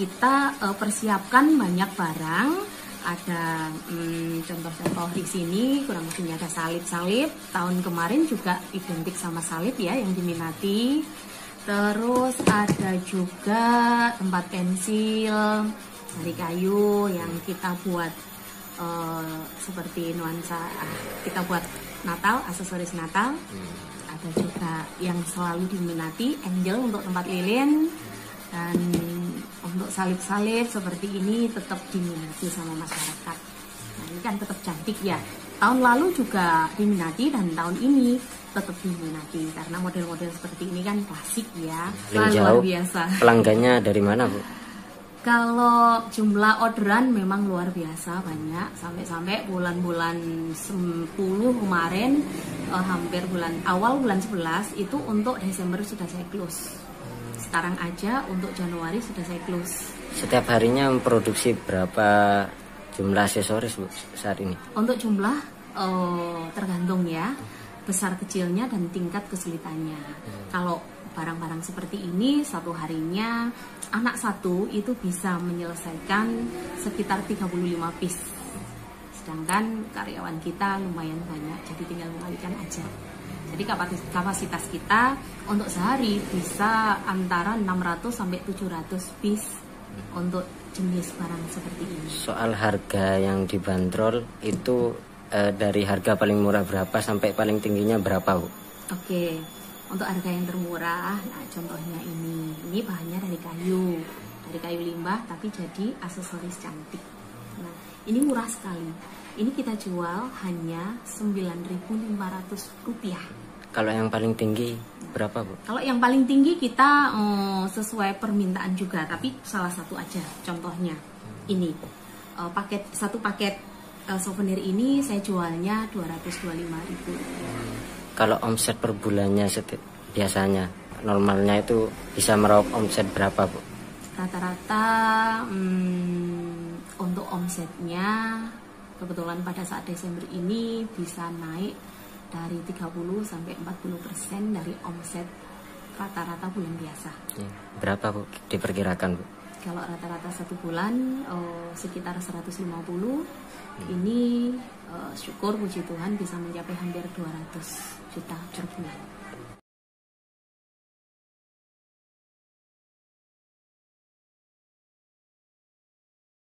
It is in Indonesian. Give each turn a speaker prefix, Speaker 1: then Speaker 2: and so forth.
Speaker 1: kita eh, persiapkan banyak barang. Ada hmm, contoh-contoh di sini kurang lebihnya ada salib-salib. Tahun kemarin juga identik sama salib ya yang diminati. Terus ada juga tempat pensil dari kayu yang kita buat eh, seperti nuansa ah, kita buat Natal, aksesoris Natal. Ada juga yang selalu diminati angel untuk tempat lilin dan untuk salib-salib seperti ini tetap diminati sama masyarakat. Nah, ini kan tetap cantik ya. Tahun lalu juga diminati dan tahun ini tetap diminati karena model-model seperti ini kan klasik ya.
Speaker 2: Paling
Speaker 1: luar biasa.
Speaker 2: pelanggannya dari mana bu?
Speaker 1: Kalau jumlah orderan memang luar biasa banyak sampai-sampai bulan-bulan 10 kemarin eh, hampir bulan awal bulan 11 itu untuk Desember sudah saya close. Sekarang aja untuk Januari sudah saya close.
Speaker 2: Setiap harinya memproduksi berapa jumlah aksesoris bu saat ini?
Speaker 1: Untuk jumlah eh, tergantung ya besar kecilnya dan tingkat kesulitannya. Kalau barang-barang seperti ini satu harinya anak satu itu bisa menyelesaikan sekitar 35 piece. Sedangkan karyawan kita lumayan banyak, jadi tinggal mengalihkan aja. Jadi kapasitas kita untuk sehari bisa antara 600 sampai 700 piece untuk jenis barang seperti ini.
Speaker 2: Soal harga yang dibanderol itu eh, dari harga paling murah berapa sampai paling tingginya berapa bu?
Speaker 1: Oke, untuk harga yang termurah, nah contohnya ini, ini bahannya dari kayu, dari kayu limbah, tapi jadi aksesoris cantik. Nah, ini murah sekali. Ini kita jual hanya 9.500 rupiah.
Speaker 2: Kalau yang paling tinggi berapa bu?
Speaker 1: Kalau yang paling tinggi kita eh, sesuai permintaan juga, tapi salah satu aja contohnya ini Eh, paket satu paket eh, souvenir ini saya jualnya 225.000
Speaker 2: Kalau omset per bulannya biasanya normalnya itu bisa meraup omset berapa bu?
Speaker 1: Rata-rata hmm, untuk omsetnya kebetulan pada saat Desember ini bisa naik dari 30 sampai 40 persen dari omset rata-rata bulan biasa.
Speaker 2: Berapa bu diperkirakan bu?
Speaker 1: Kalau rata-rata satu bulan eh, sekitar 150, ini eh, syukur puji Tuhan bisa mencapai hampir 200 juta per bulan.